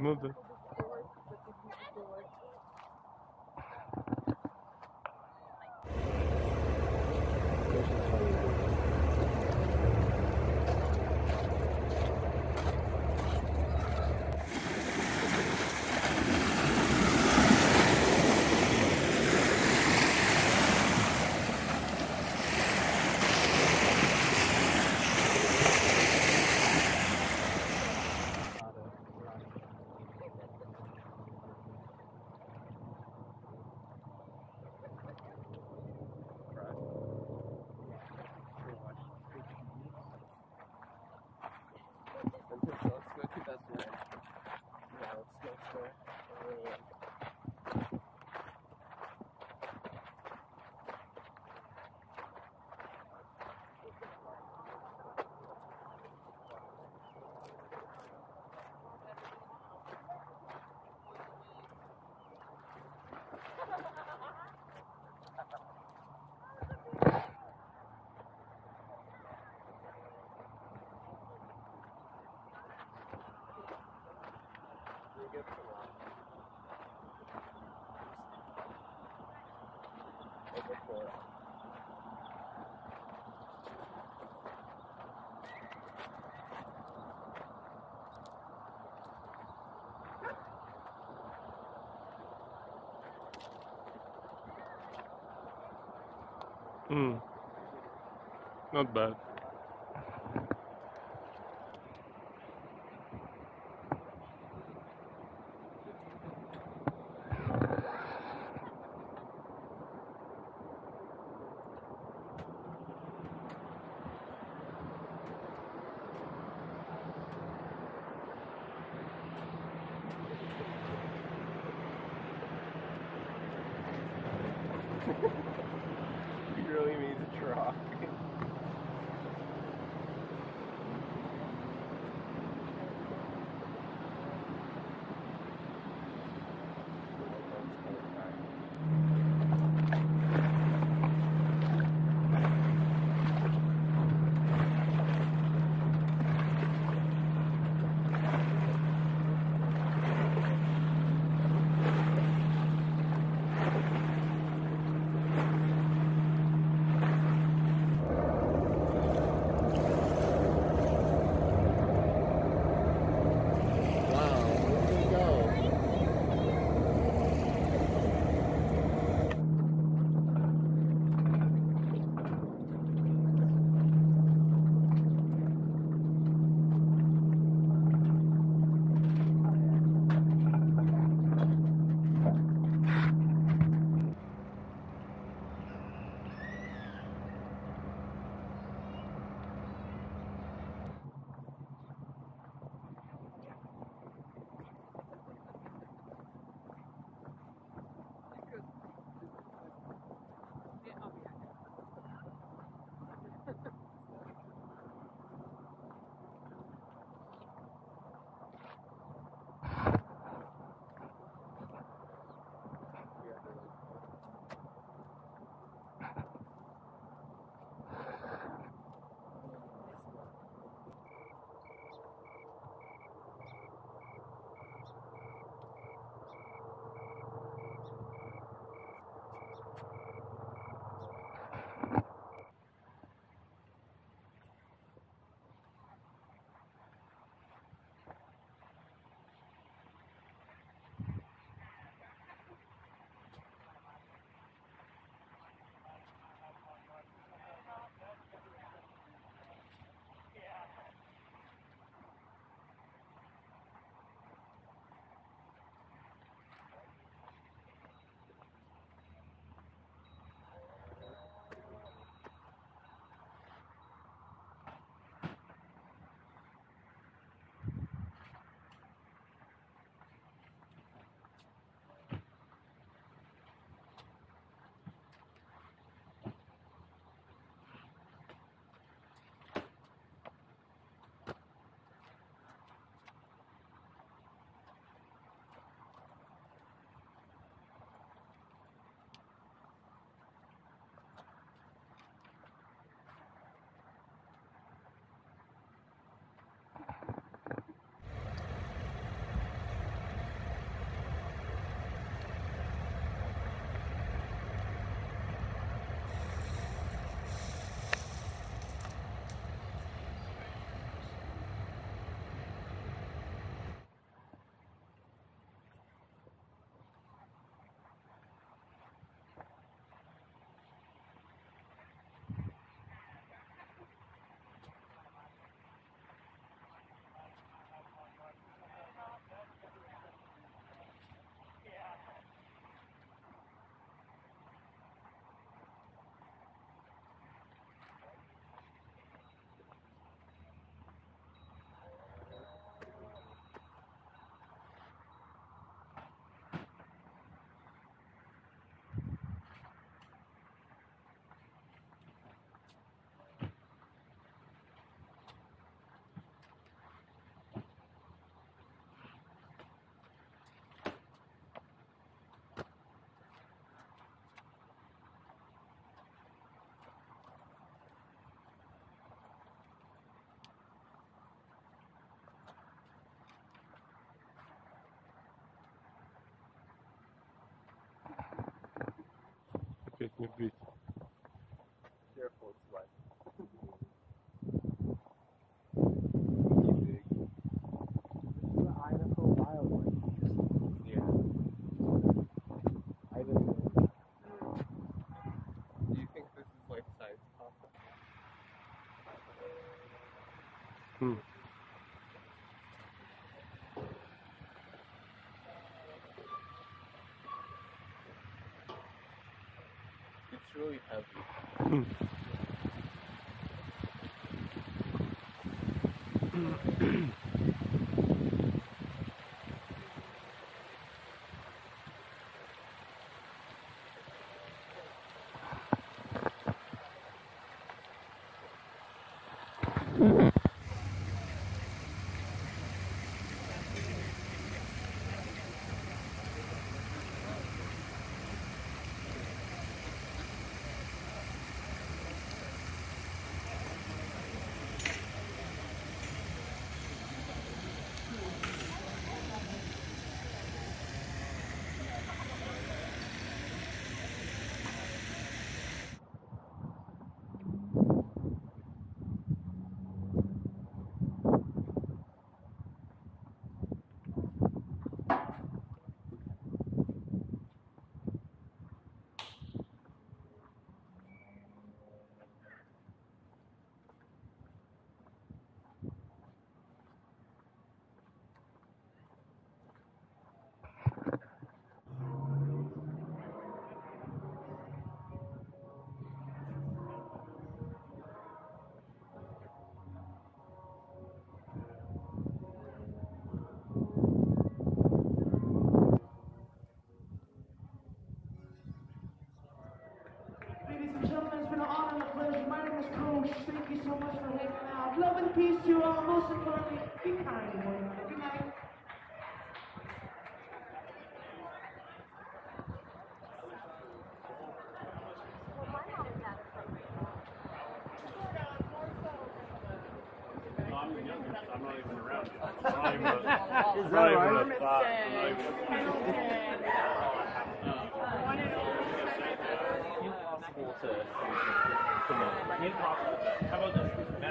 Muda. Да. Mm. Not bad. would be It's really heavy. Hmm. Ladies and gentlemen, it's been an honor and a pleasure. My name is Coach. Thank you so much for hanging out. Love and peace to you all. Most importantly, be kind to one another. Good night. Is that right? Impossible to. Impossible. How about this?